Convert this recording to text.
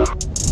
Yeah.